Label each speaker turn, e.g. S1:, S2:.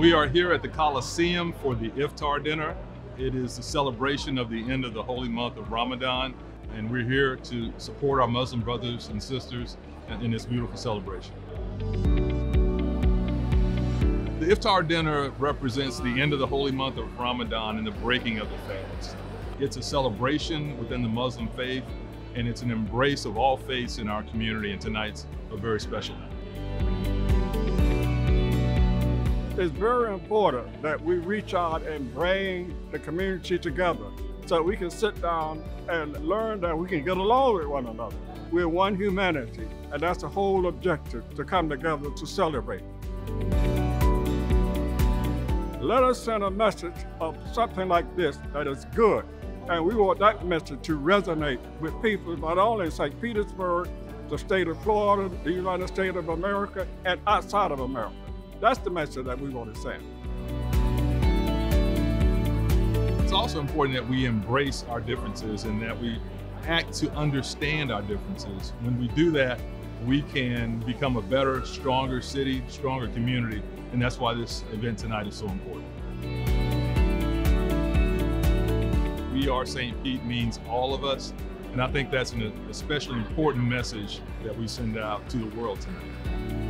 S1: We are here at the Coliseum for the Iftar dinner. It is the celebration of the end of the holy month of Ramadan, and we're here to support our Muslim brothers and sisters in this beautiful celebration. The Iftar dinner represents the end of the holy month of Ramadan and the breaking of the fast. It's a celebration within the Muslim faith, and it's an embrace of all faiths in our community, and tonight's a very special night.
S2: It's very important that we reach out and bring the community together so we can sit down and learn that we can get along with one another. We're one humanity, and that's the whole objective, to come together to celebrate. Let us send a message of something like this that is good. And we want that message to resonate with people not only in St. Petersburg, the state of Florida, the United States of America, and outside of America. That's the message that we want to send.
S1: It's also important that we embrace our differences and that we act to understand our differences. When we do that, we can become a better, stronger city, stronger community, and that's why this event tonight is so important. We Are St. Pete means all of us, and I think that's an especially important message that we send out to the world tonight.